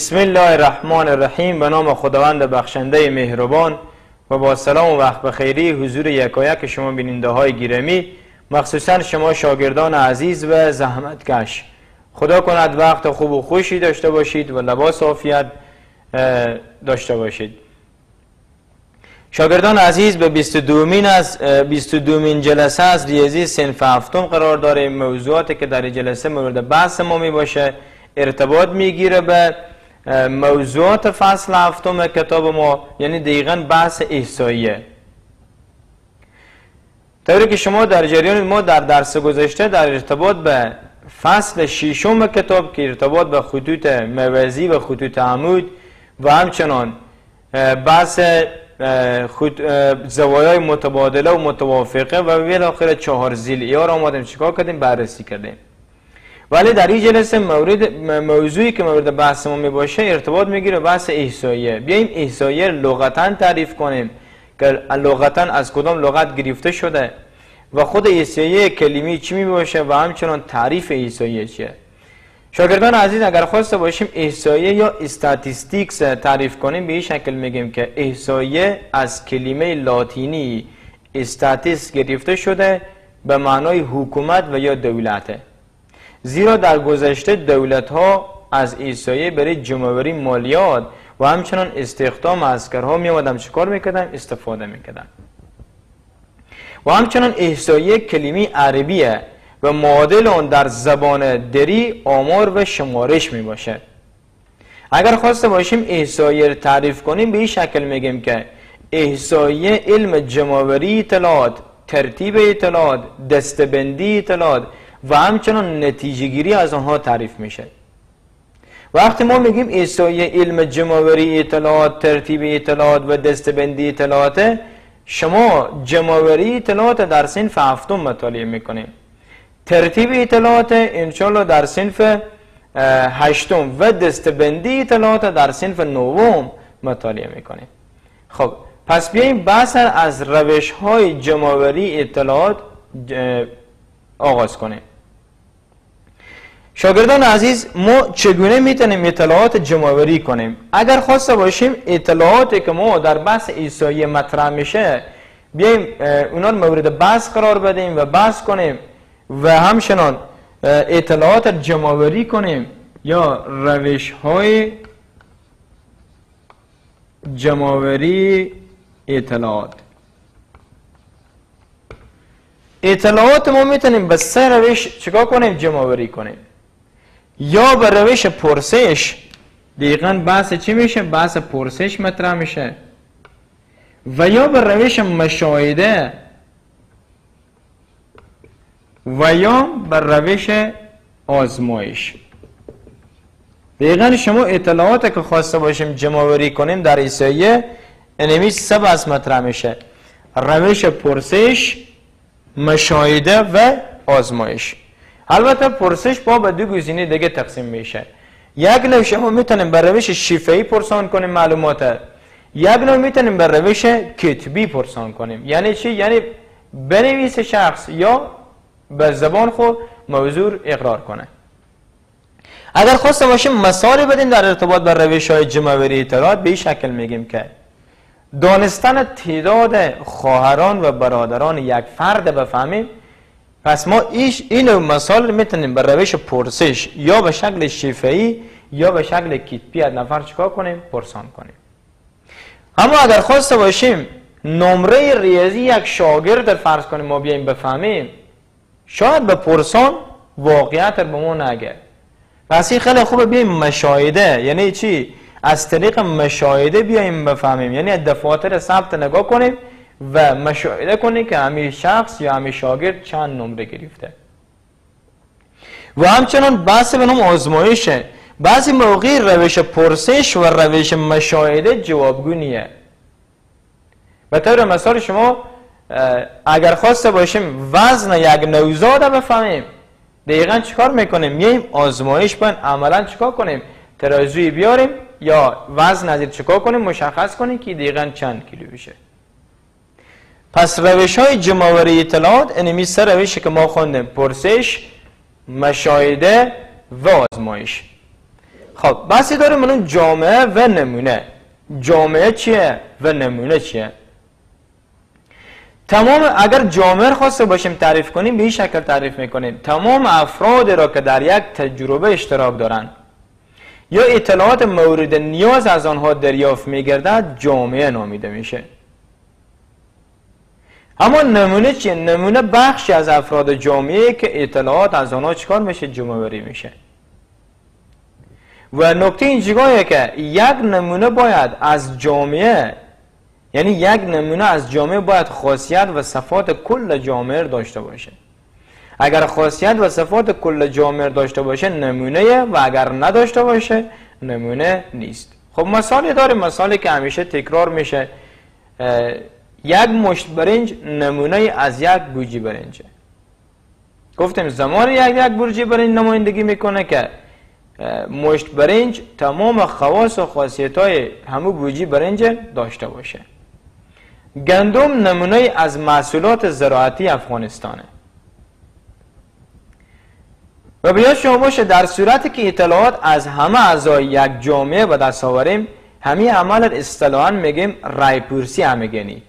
بسم الله الرحمن الرحیم به نام خداوند بخشنده مهربان و با سلام و وقت بخیری حضور یکایک شما بیننده های گیرمی مخصوصا شما شاگردان عزیز و زحمتکش خدا کند وقت خوب و خوشی داشته باشید و لباس عافیت داشته باشید شاگردان عزیز به 22 مین از 22 مین جلسه از ریاضی صنف هفتم قرار داره موضوعاتی که در جلسه مورد بحث ما می باشه ارتباط می‌گیره به موضوعات فصل هفتم کتاب ما یعنی دقیقا بحث احساییه طوری که شما در جریان ما در درس گذشته در ارتباط به فصل ششم کتاب که ارتباط به خطوط موازی و خطوط عمود و همچنان بحث خود زوایای متبادله و متوافقه و بالاخره چهار زیل ایار آمدیم چیکار کردیم؟ بررسی کردیم. ولی در این جلسه مورد موضوعی که مورد بحث ما می باشه ارتباط می‌گیره بحث احسایه بیایم احسایه لغتا تعریف کنیم که لغتا از کدام لغت گرفته شده و خود احسایه کلمی چی می باشه و همچنان تعریف احسایه چیه. شاگردان عزیز اگر خواسته باشیم احسایه یا استاتیستیکس تعریف کنیم به این شکل میگیم که احسایه از کلمه لاتینی استاتیس گرفته شده به معنای حکومت و یا دولته. زیرا در گذشته دولت ها از احسایه برای جمعوری مالیات و همچنان استخدام اسکرها می آمدن چکار می‌کردن استفاده می‌کردن و همچنان احسایه کلمی عربیه و معادل آن در زبان دری آمار و شمارش می باشه اگر خواسته باشیم احسایه تعریف کنیم به این شکل میگیم که احسایه علم جمعوری اطلاعات ترتیب اطلاعات دستبندی اطلاعات و همچنان نتیجه گیری از آنها تعریف میشه. وقتی ما میگیم احسایه علم جمعوری اطلاعات ترتیب اطلاعات و دستبندی اطلاعات شما جمعوری اطلاعات در صنف هفتم مطالعه می‌کنیم. ترتیب اطلاعات انشالله در صنف هشتم و دستبندی اطلاعات در صنف نوم مطالعه می‌کنیم. خب پس بیاییم بحث از روش های جمعوری اطلاعات آغاز کنیم. شاگردان عزیز ما چگونه می‌تونیم اطلاعات جمعوری کنیم؟ اگر خواسته باشیم اطلاعاتی که ما در بحث ایسایی مطرح میشه بیایم اونا مورد بحث قرار بدیم و بحث کنیم و همچنان اطلاعات جمعوری کنیم یا روش های جمعوری اطلاعات. اطلاعات ما می‌تونیم به سه روش چکار کنیم؟ جمعوری کنیم. یا به روش پرسش دقیقا بحث چی میشه؟ بحث پرسش مطرح میشه. و یا به روش مشاهده و یا به روش آزمایش. دقیقا شما اطلاعات که خواسته باشیم جمعوری کنیم در ایسایه انمی سه بحث مطرح میشه. روش پرسش مشاهده و آزمایش. البته پرسش با به دو گزینه دیگه تقسیم میشه. یک نوع شما می‌تونیم به روش شفایی پرسان کنیم معلومات. یک نوع می‌تونیم به روش کتبی پرسان کنیم. یعنی چی؟ یعنی بنویس شخص یا به زبان خود موضوع اقرار کنه. اگر خواسته باشیم مثال بدیم در ارتباط با روش های جمعوری اطلاعات به این شکل میگیم که دانستن تعداد خواهران و برادران یک فرد بفهمیم پس ما ایش این مثال می‌تونیم به روش پرسش یا به شکل شفایی یا به شکل کتبی از نفر چکار کنیم؟ پرسان کنیم. اما اگر خواسته باشیم نمره ریاضی یک شاگرد فرض کنیم ما بیایم بفهمیم شاید به پرسان واقعیت به ما نگه. پس این خیلی خوبه بیایم مشاهده. یعنی چی؟ از طریق مشاهده بیایم بفهمیم. یعنی دفاتر ثبت نگاه کنیم. و مشاهده کنیم که همین شخص یا همین شاگرد چند نمره گرفته. و همچنان بحث به نام آزمایشه. بعضی موقع روش پرسش و روش مشاهده جوابگونیه. به طور مثال شما اگر خواسته باشیم وزن یک نوزاد بفهمیم دقیقا چیکار می‌کنیم؟ میایم آزمایش بن عملا چیکار کنیم؟ ترازوی بیاریم یا وزن از چیکار کنیم؟ مشخص کنیم که دقیقا چند کیلو بشه. پس روش های جمعوری اطلاعات انمی سه روشی که ما خوندیم پرسش مشاهده و آزمایش. خب بحثی داریم منون جامعه و نمونه. جامعه چیه و نمونه چیه؟ تمام اگر جامعه خواسته باشیم تعریف کنیم به این شکل تعریف می‌کنیم. تمام افراد را که در یک تجربه اشتراک دارند. یا اطلاعات مورد نیاز از آنها دریافت میگردد جامعه نامیده میشه. اما نمونه چیه؟ نمونه بخشی از افراد جامعه که اطلاعات از آنها چکار میشه؟ جمعوری میشه و نکته اینجگاهه که یک نمونه باید از جامعه یعنی یک نمونه از جامعه باید خاصیت و صفات کل جامعه داشته باشه اگر خاصیت و صفات کل جامعه داشته باشه نمونه و اگر نداشته باشه نمونه نیست خب مثالی داریم مثالی که همیشه تکرار میشه یک مشت برنج نمونه از یک بوجی برنجه گفتیم زمان یک یک بوجی برنج نمایندگی می‌کنه که مشت برنج تمام خواص و خاصیت های همو بوجی برنج داشته باشه. گندم نمونه از محصولات زراعتی افغانستانه. و بیا شما باشه در صورتی که اطلاعات از همه اعضای یک جامعه به دست آوریم همین عمل اصطلاحا میگیم رایپورسی همگنی.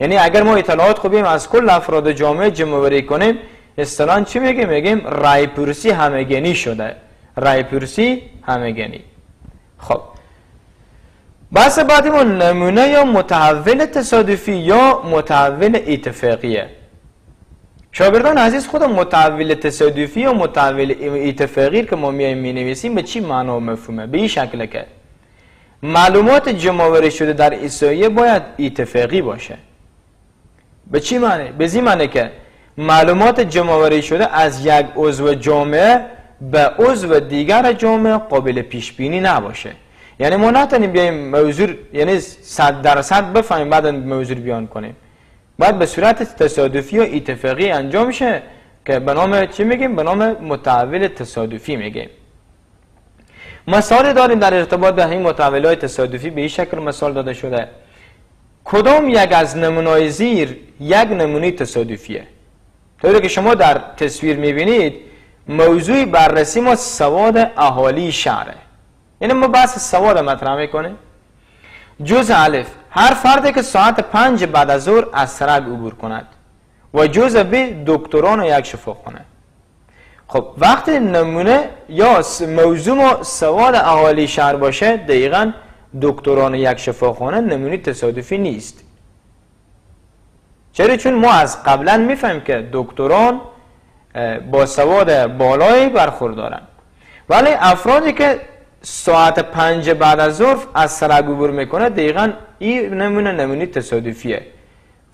یعنی اگر ما اطلاعات خوبیم از کل افراد جامعه جمع کنیم اصطلاحا چی میگیم میگیم رایپورسی همگنی شده. رایپورسی همگنی. خب. بحث بعدی ما نمونه یا متحول تصادفی یا متحول اتفاقیه؟ شاگردان عزیز خود متحول تصادفی یا متحول اتفاقی که ما میایم می نویسیم به چی معنا و مفهومه؟ به این شکل که معلومات جمع شده در ایسایه باید اتفاقی باشه. به چی معنی؟ به زی معنی که معلومات جمع شده از یک عضو جامعه به عضو دیگر جامعه قابل پیش بینی نباشه. یعنی ما نتونیم بیایم موضوع یعنی صد درصد بفهمیم بعد موضوع بیان کنیم. باید به صورت تصادفی و اتفاقی انجام شه که به نام چی میگیم؟ به نام متحول تصادفی میگیم. مثال داریم در ارتباط به این متحول های تصادفی به این شکل مثال داده شده. کدام یک از نمونای زیر یک نمونه تصادفیه؟ طوری که شما در تصویر می‌بینید موضوع بررسی ما سواد اهالی شهره. یعنی ما بحث سواد مطرح می‌کنیم. جز الف هر فردی که ساعت پنج بعد از ظهر از سرک عبور کند و جز ب دکتران یک شفاخانه خب وقتی نمونه یا موضوع ما سواد اهالی شهر باشه دقیقا دکتران یک شفاخانه نمونه تصادفی نیست. چرا؟ چون ما از قبلا می‌فهمیم که دکتران با سواد بالایی برخوردارن. ولی افرادی که ساعت پنج بعد از ظرف از سرک عبور می‌کنه دقیقا این نمونه نمونه تصادفیه.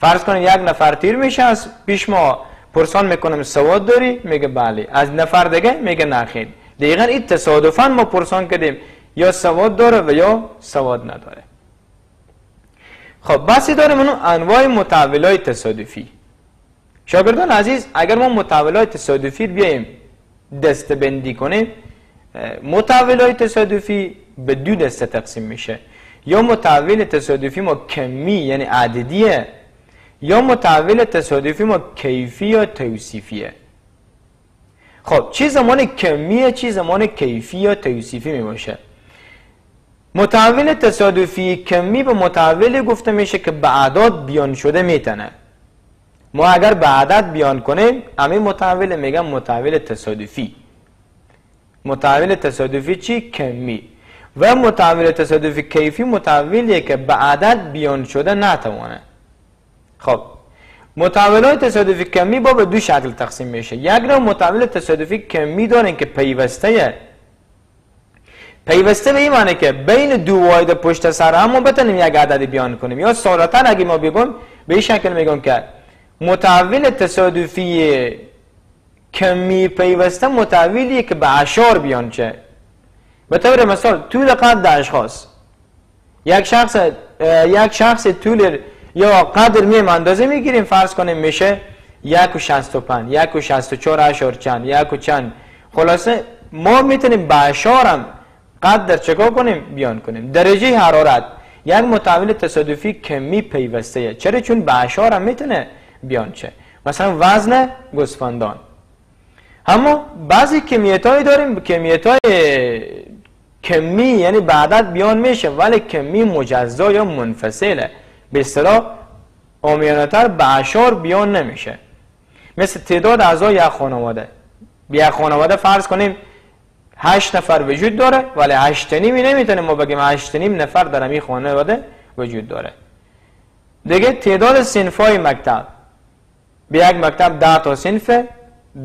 فرض کنید یک نفر تیر میشه از پیش ما پرسان می‌کنم سواد داری؟ میگه بله. از نفر دیگه میگه نخیر دقیقا این تصادفا ما پرسان کردیم. یا سواد داره و یا سواد نداره. خب بسی داریم اونو انواع متحول تصادفی. شاگردان عزیز اگر ما متحول تصادفی بیایم دستبندی کنیم متحول های تصادفی به دو دسته تقسیم میشه. یا متحول تصادفی ما کمی یعنی عددیه یا متحول تصادفی ما کیفی یا توصیفیه. خب چی زمان کمیه چی زمان کیفی یا توصیفی می باشه متحول تصادفی کمی به متحول گفته میشه که به اعداد بیان شده میتنه. ما اگر به عدد بیان کنیم همین متحول میگم متحول تصادفی. متحول تصادفی چی؟ کمی. و متحول تصادفی کیفی متحولیه که به عدد بیان شده نتوانه. خب متحول تصادفی کمی با به دو شکل تقسیم میشه. یک نوع متحول تصادفی کمی دارن که پیوسته پیوسته به این معنی که بین دو واحد پشت سر هم ما بتونیم یک عددی بیان کنیم. یا ساده‌تر اگه ما بگم به این شکل میگم که متحول تصادفی کمی پیوسته متحولیه که به اشار بیان چه. به طور مثال طول قد اشخاص. یک شخص یک شخص طول یا قدر میم اندازه می‌گیریم فرض کنیم میشه یک و شست و پن یک و شست و چار اشار چند یک و چند. خلاصه ما می‌تونیم به اشارم قدر چکا کنیم؟ بیان کنیم. درجه حرارت یک متحول تصادفی کمی پیوسته چرا؟ چون به اشارم می‌تونه بیان چه مثلا وزن گسفندان اما بعضی کمیت های داریم کمیت های کمی یعنی بعدت بیان میشه ولی کمی مجزا یا منفصله. به اصطلاح آمیانتر به اشار بیان نمیشه. مثل تعداد اعضای یک خانواده. یک خانواده فرض کنیم هشت نفر وجود داره ولی هشت نیمی نمی‌تونیم ما بگیم هشت نیم نفر در این خانواده وجود داره. دیگه تعداد سنفای مکتب به یک مکتب ده تا سنف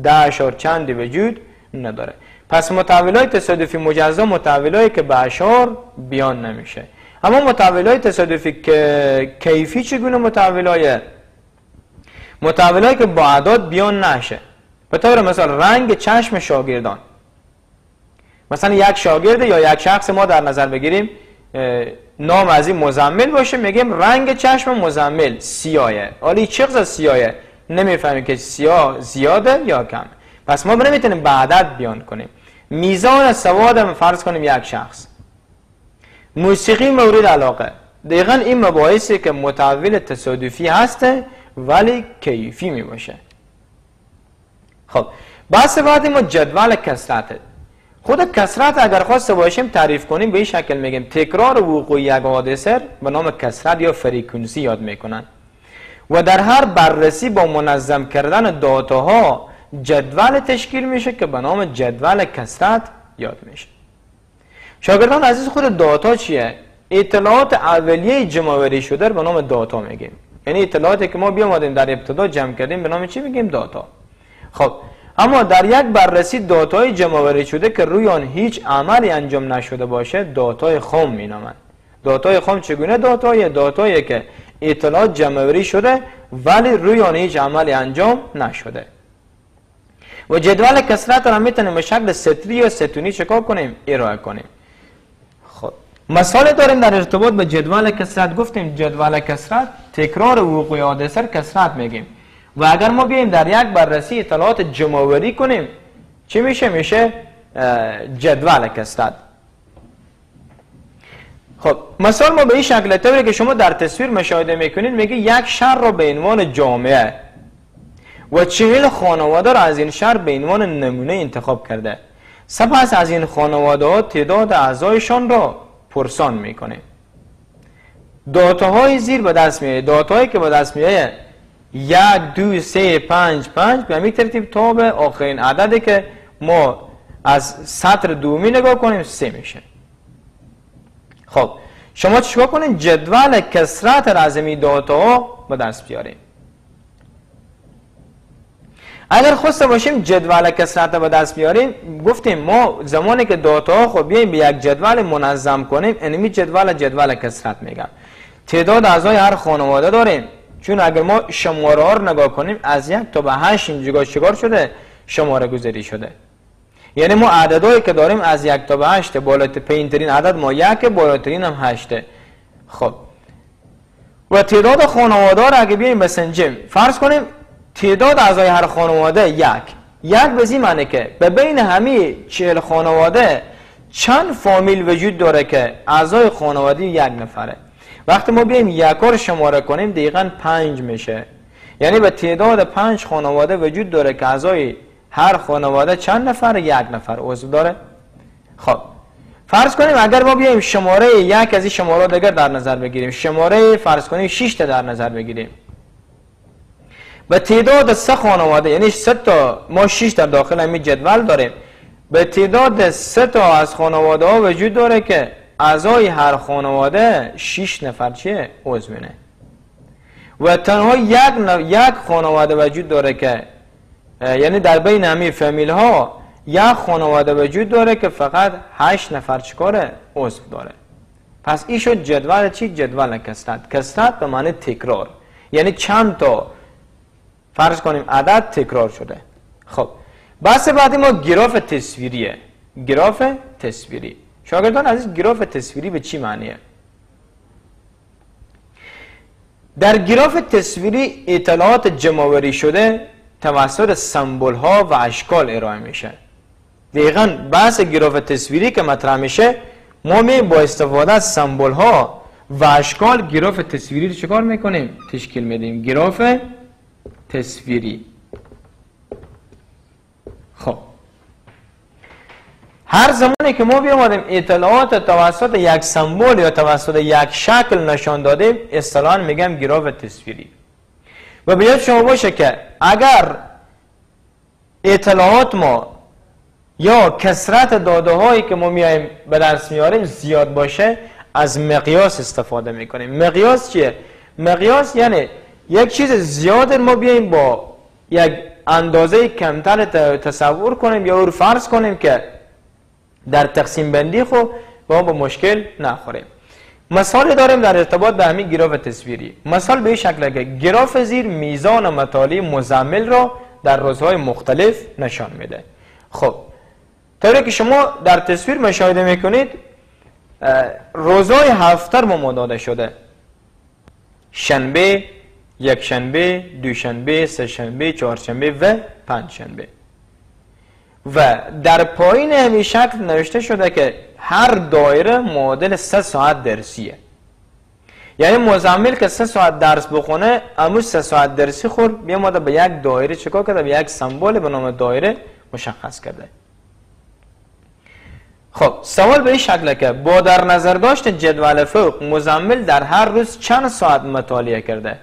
ده اشار چندی وجود نداره. پس متولای تصادفی مجزا متولایی که به اشار بیان نمیشه. اما متولای تصادفی که کیفی چگونه متولای متولایی که با اعداد بیان نشه. به طور مثال رنگ چشم شاگردان. مثلا یک شاگرد یا یک شخص ما در نظر بگیریم نام از این مزمل باشه میگیم رنگ چشم مزمل سیاهه. حالا چه سیاهه؟ نمی‌فهمیم که سیاه زیاده یا کم. پس ما نمی‌تونیم به عدد بیان کنیم. میزان سواد فرض کنیم یک شخص. موسیقی مورد علاقه. دقیقا این مباحثی که متعول تصادفی هسته ولی کیفی می باشه خب بحث بعدی ما جدول کسرت. خود کسرت اگر خواسته باشیم تعریف کنیم به این شکل میگیم. تکرار وقوع یک حادثه به نام کسرت یا فریکونسی یاد می‌کنن. و در هر بررسی با منظم کردن داتاها جدول تشکیل میشه که به نام جدول کثرت یاد میشه. شاگردان عزیز خود داتا چیه؟ اطلاعات اولیه جمع‌آوری شده به نام داتا میگیم. یعنی اطلاعاتی که ما بیامدیم در ابتدا جمع کردیم به نام چی میگیم؟ داتا. خب اما در یک بررسی داتای جمع‌آوری شده که روی آن هیچ عملی انجام نشده باشه داتای خام مینامند. داتای خام چگونه داتای؟ داتایی که اطلاعات جمع‌آوری شده ولی روی آن هیچ عملی انجام نشده. و جدول کثرت را می‌تونیم به شکل سطری یا ستونی چکار کنیم؟ ارائه کنیم. خب مثال داریم در ارتباط به جدول کثرت گفتیم جدول کثرت تکرار وقوع حادثه کثرت میگیم. و اگر ما بیایم در یک بررسی اطلاعات جمع‌آوری کنیم چی میشه؟ میشه جدول کسرت خب مثال ما به این شکل طوری که شما در تصویر مشاهده می‌کنید میگه یک شهر را به عنوان جامعه و چهل خانواده را از این شهر به عنوان نمونه انتخاب کرده. سپس از این خانواده ها تعداد اعضایشان را پرسان می‌کنه. داتاهای زیر به دست میاد داتاهایی که به دست میاد یک دو سه پنج پنج به همین ترتیب تا به آخرین عددی که ما از سطر دومی نگاه کنیم سه میشه. خب شما چیکار کنید جدول کسرت رزمی داتا به دست بیاریم اگر خواسته باشیم جدول کسرت به دست بیاریم گفتیم ما زمانی که داتا خب بیایم به یک جدول منظم کنیم انمی جدول جدول کسرت میگم. تعداد اعضای هر خانواده داریم. چون اگر ما شماره ها رو نگاه کنیم از یک تا به هشت اینجا چیکار شده؟ شماره گذاری شده. یعنی ما عددهایی که داریم از یک تا به هشت بالات پینترین عدد ما یک بالاترین هم هشته خب. و تعداد خانواده رو اگه بیایم بسنجیم فرض کنیم تعداد اعضای هر خانواده یک. یک به معنی که به بین همه چهل خانواده چند فامیل وجود داره که اعضای خانواده یک نفره. وقتی ما بیایم یک شماره کنیم دقیقا پنج میشه. یعنی به تعداد پنج خانواده وجود داره که اعضای هر خانواده چند نفر؟ یک نفر. عضو داره. خب فرض کنیم اگر ما بیایم شماره یک از این شماره دیگر در نظر بگیریم. شماره فرض کنیم 6 تا در نظر بگیریم. به تعداد سه خانواده یعنی سه تا ما 6 در داخل همین جدول داریم. به تعداد سه تا از خانواده ها وجود داره که اعضای هر خانواده 6 نفر چیه عضوینه و تنها یک, یک خانواده وجود داره که یعنی در بین همه فامیل ها یک خانواده وجود داره که فقط هشت نفر چکاره عضو داره. پس این شد جدول چی؟ جدول کسرت. کسرت به معنی تکرار. یعنی چند تا فرض کنیم عدد تکرار شده. خب بحث بعدی ما گراف تصویریه. گراف تصویری. شاگردان عزیز گراف تصویری به چی معنیه؟ در گراف تصویری اطلاعات جمعوری شده توسط سمبول ها و اشکال ارائه میشه. دقیقا بحث گراف تصویری که مطرح میشه ما می با استفاده از سمبول ها و اشکال گراف تصویری رو چکار می‌کنیم؟ تشکیل میدیم. گراف تصویری. خب. هر زمانی که ما بیامدیم اطلاعات توسط یک سمبول یا توسط یک شکل نشان دادیم اصطلاحا میگم گراف تصویری و بیاد شما باشه که اگر اطلاعات ما یا کسرت داده هایی که ما میایم به درس میاریم زیاد باشه از مقیاس استفاده می‌کنیم مقیاس چیه؟ مقیاس یعنی یک چیز زیاد ما بیایم با یک اندازه کمتر تصور کنیم یا او فرض کنیم که در تقسیم بندی خو با با مشکل نخوریم مثال داریم در ارتباط به همین گراف تصویری. مثال به شکل که گراف زیر میزان مطالعه مزمل را در روزهای مختلف نشان میده. خب طوری که شما در تصویر مشاهده می‌کنید روزهای هفتر ما داده شده. شنبه یک شنبه دو شنبه سه شنبه چهار شنبه و پنج شنبه و در پایین همین شکل نوشته شده که هر دایره معادل سه ساعت درسیه. یعنی مزمل که سه ساعت درس بخونه اموش سه ساعت درسی خورد بیامده به یک دایره چکار کرده به یک سمبول به نام دایره مشخص کرده. خب سوال به این شکله که با در نظر داشت جدول فوق مزمل در هر روز چند ساعت مطالعه کرده؟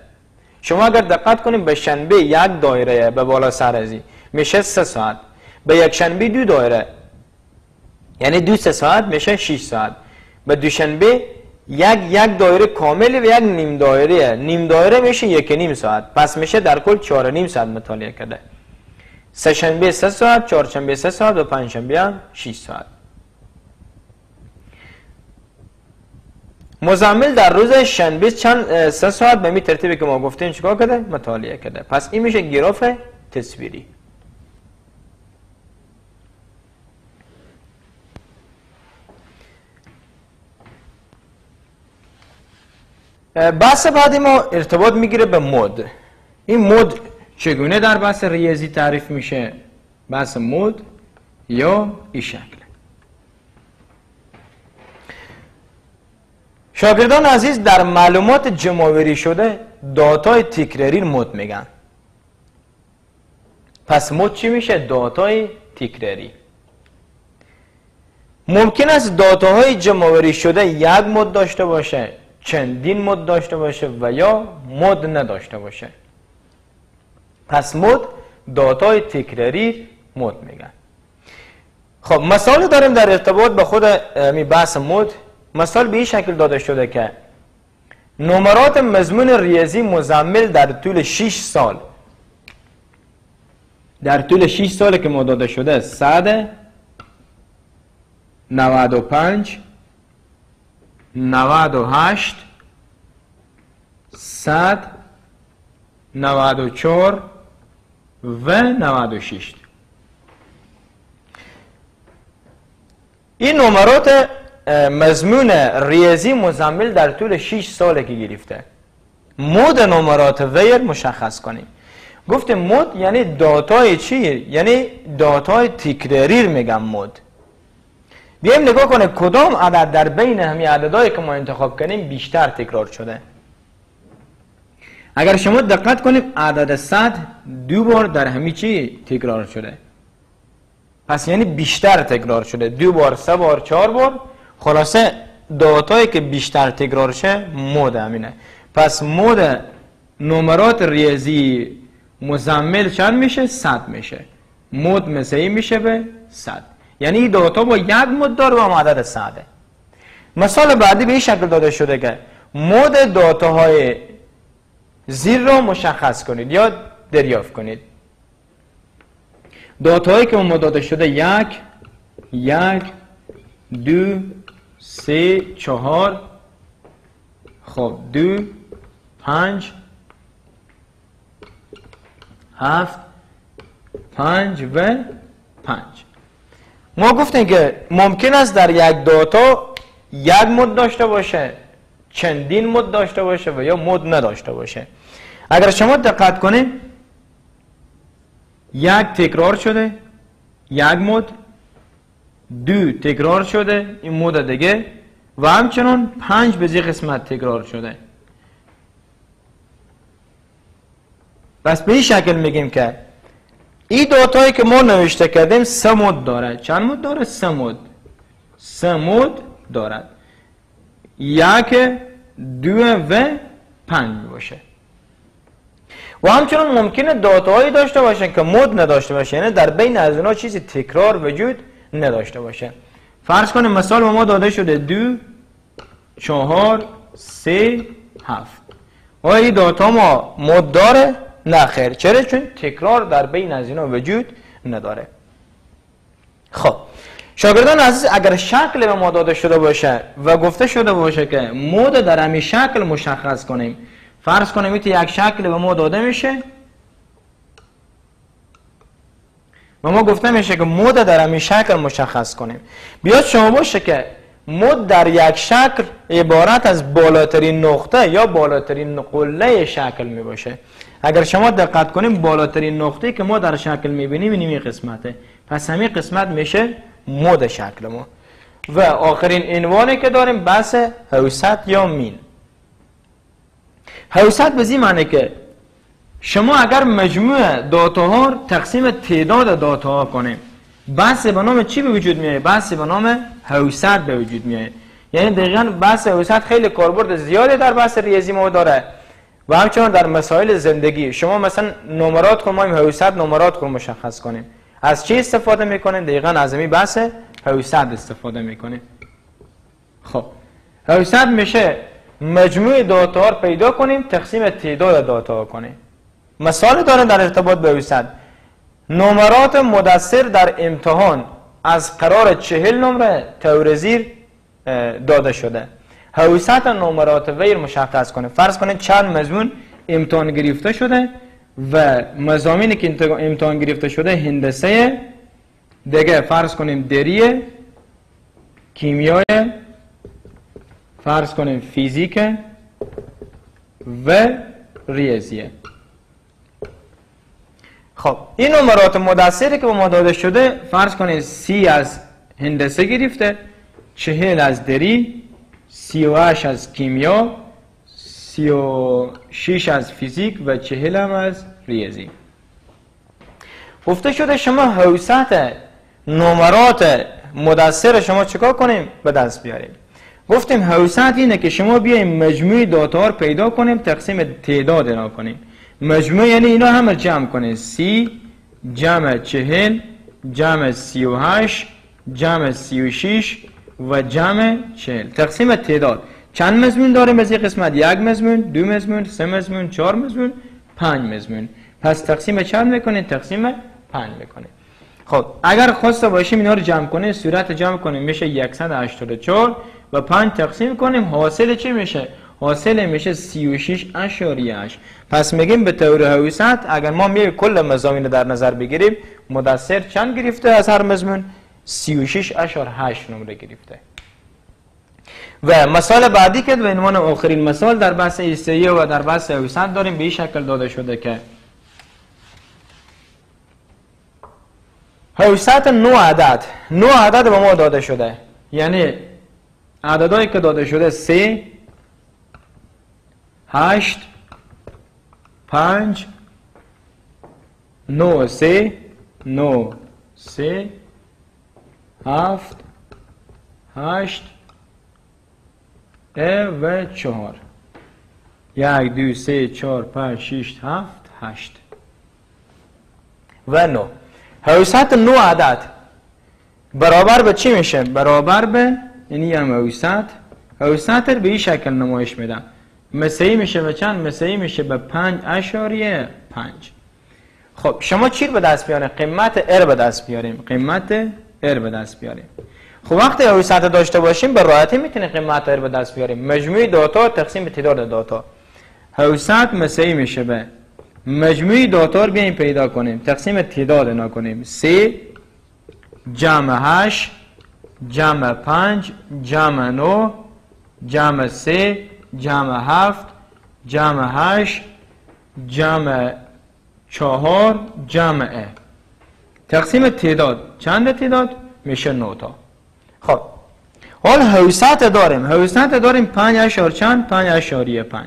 شما اگر دقت کنیم به شنبه یک دایره به بالا سرزی میشه سه ساعت. به یک شنبه دو دایره یعنی دو سه ساعت میشه 6 ساعت. به دوشنبه یک یک دایره کامل و یک نیم دایره نیم دایره میشه یک نیم ساعت. پس میشه در کل چهار نیم ساعت مطالعه کرده. سه شنبه سه ساعت چهار شنبه سه ساعت و پنج شنبه هم 6 ساعت. مزمل در روز شنبه چند سه ساعت به می ترتیبی که ما گفتیم چیکار کرده؟ مطالعه کرده. پس این میشه گراف تصویری. بحث بعدی ما ارتباط می‌گیره به مود این مود چگونه در بحث ریاضی تعریف میشه بحث مود یا این شکل شاگردان عزیز در معلومات جمعوری شده داتای تکراری مود میگن پس مود چی میشه داتای تکراری ممکن است داتاهای جمع‌آوری شده یک مود داشته باشه چندین مود داشته باشه و یا مود نداشته باشه. پس مود داتای تکراری مود میگن. خب مثال داریم در ارتباط به خود می بحث مود مثال به این شکل داده شده که نمرات مضمون ریاضی مزمل در طول 6 سال. در طول 6 سال که ما داده شده 100 95 98 100 94 و 96 این نمرات مضمون ریاضی مزمل در طول 6 ساله که گرفته. مود نمرات وی ره مشخص کنیم. گفتیم مود یعنی داتای چی؟ یعنی داتای تکراری میگم مود بیایم نگاه کنه کدام عدد در بین همین عددهایی که ما انتخاب کنیم بیشتر تکرار شده. اگر شما دقت کنیم عدد 100 دو بار در همین چی تکرار شده. پس یعنی بیشتر تکرار شده. دو بار سه بار چهار بار. خلاصه داتایی که بیشتر تکرار شه مود همینه. پس مود نمرات ریاضی مزمل چند میشه؟ صد میشه. مود مثلی میشه به صد. یعنی این داتا با یک مود داره و عدد صده مثال بعدی به این شکل داده شده که مود داتاهای زیر را مشخص کنید یا دریافت کنید. داتاهایی که ما داده شده یک یک دو سه چهار خب دو پنج هفت پنج و ما گفتیم که ممکن است در یک داتا یک مد داشته باشه چندین مد داشته باشه و یا مد نداشته باشه. اگر شما دقت کنید یک تکرار شده یک مد دو تکرار شده این مود دیگه و همچنان پنج به قسمت تکرار شده. پس به این شکل میگیم که این دوتایی که ما نوشته کردیم سه مود داره. چند مود داره؟ سه مود سه مود دارد یک دو و پنج باشه. و همچنان ممکنه داتاهایی داشته باشه که مود نداشته باشه. یعنی در بین از اونها چیزی تکرار وجود نداشته باشه. فرض کنیم مثال به ما داده شده. دو چهار سه هفت. آیا این داتا ما مود داره؟ نه خیر. چرا؟ چون تکرار در بین از اینا وجود نداره. خب. شاگردان عزیز اگر شکل به ما داده شده باشه و گفته شده باشه که مود در همین شکل مشخص کنیم فرض کنیم یک شکل به ما داده میشه. و ما گفته میشه که مود در همین شکل مشخص کنیم. بیاد شما باشه که مود در یک شکل عبارت از بالاترین نقطه یا بالاترین قله شکل می باشه اگر شما دقت کنیم بالاترین نقطه که ما در شکل می‌بینیم این قسمته. پس همین قسمت میشه مود شکل ما. و آخرین عنوانی که داریم بحث حوست یا مین. حوست به معنی که شما اگر مجموع داتاها تقسیم تعداد داتاها کنیم بحث به نام چی به وجود میاد بحث به نام حوست به وجود میاد یعنی دقیقا بحث حوست خیلی کاربرد زیادی در بحث ریاضی ما داره. و همچنان در مسائل زندگی شما مثلا نمرات کنیم ما حوست نمرات رو مشخص کنیم. از چی استفاده می‌کنیم دقیقا از این بحث حوست استفاده می‌کنیم. خب حوست میشه مجموع داتا رو پیدا کنیم تقسیم تعداد داتا کنیم. مثال داره در ارتباط به حوست نمرات مدثر در امتحان از قرار چهل نمره تورزیر داده شده. حوست نمرات ویر مشخص کنه. فرض کنید چند مضمون امتحان گرفته شده و مزامینی که امتحان گرفته شده هندسه دیگه فرض کنیم دریه کیمیای فرض کنیم فیزیک و ریاضیه خب این نمرات مدثری که به ما داده شده فرض کنید سی از هندسه گرفته چهل از دری سی و از کیمیا سی و شیش از فیزیک و چهل هم از ریاضی. گفته شده شما حوست نمرات مدثر شما چکار کنیم؟ به دست بیاریم. گفتیم حوست اینه که شما بیایم مجموعی داتا پیدا کنیم تقسیم تعداد اینا کنیم. مجموع یعنی اینا همه جمع کنیم سی جمع چهل جمع سی و هشت جمع سی و شیش و جمع چهل. تقسیم تعداد. چند مضمون داریم از این قسمت؟ یک مضمون دو مضمون سه مضمون چهار مضمون پنج مضمون. پس تقسیم چند می‌کنه تقسیم پنج می‌کنه خب اگر خواسته باشیم اینا رو جمع کنیم صورت جمع کنیم میشه 184 و 5 تقسیم کنیم حاصل چی میشه؟ حاصل میشه 36 اشاریه پس میگیم به طور حویست اگر ما میگیم کل مزامین در نظر بگیریم مدثر چند گرفته از هر مضمون؟ 36 اشار 8 نمره گرفته. و مثال بعدی که به عنوان آخرین مثال در بحث ایستایی و در بحث حویست داریم به این شکل داده شده که حوست نو عدد نو عدد به ما داده شده. یعنی عددهایی که داده شده سه هشت پنج نو سه نو سه هفت هشت ا و چهار. یک دو سه چهار پنج شیش هفت هشت. و نو حوست نو عدد. برابر به چی میشه؟ برابر به یعنی هم حوست حوست به این شکل نمایش میدم مسیحی میشه به چند؟ مسیحی میشه به پنج اشاریه پنج. خب شما چی به دست بیاریم؟ قیمت ار به دست بیاریم قیمت ار به دست بیاریم. خب وقتی حوست داشته باشیم به راحتی می‌تونیم قیمت ار به دست بیاریم. مجموعی داتا تقسیم به تعداد داتا. حوست مسیحی میشه به مجموعی داتا رو بیایم پیدا کنیم. تقسیم تعداد اینا کنیم جمع هشت جمع پنج جمع نو جمع سه جمع هفت جمع هشت جمع چهار جمع تقسیم تعداد. چند تعداد؟ میشه نوتا خب. حال حوست داریم. حوست داریم پنج اشار چند؟ پنج اشاریه پنج.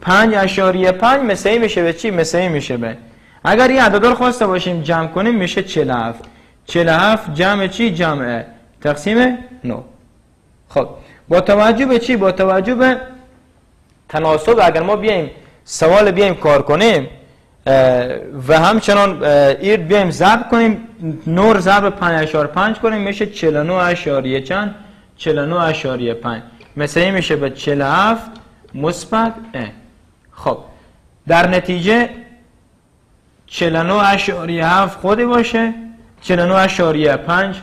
پنج اشاریه پنج مثل میشه به چی؟ مثل میشه به اگر این عدد رو خواسته باشیم جمع کنیم میشه 47 47 جمع چی؟ جمع تقسیم 9 خب. با توجه به چی؟ با توجه به تناسب. اگر ما بیایم سوال بیایم کار کنیم و همچنان ایر بیایم ضرب کنیم نور ضرب 5 کنیم میشه 49 اشاریه چند؟ 49 اشاریه 5 مثل میشه به 47 مثبت خب در نتیجه 49 اشاریه 7 خودی باشه 49 اشاریه 5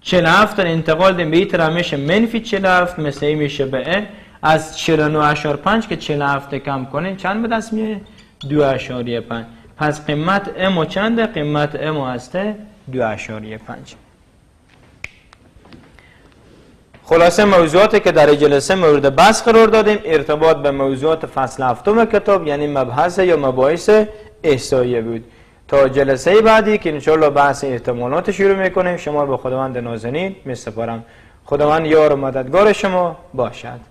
47 در انتقال دیم به این طرف میشه منفی 47 مثل این میشه به ان از 49 اشار 5 که 47 کم کنیم چند به دست میه 2 اشاریه 5 پس قیمت امو چنده؟ قیمت امو هسته 2 اشاریه 5 خلاصه موضوعاتی که در جلسه مورد بحث قرار دادیم ارتباط به موضوعات فصل هفتم کتاب یعنی مبحث یا مباحث احصایه بود. تا جلسه بعدی که انشاءالله بحث احتمالات شروع می‌کنیم شما به خداوند نازنین می سپارم خداوند یار و مددگار شما باشد.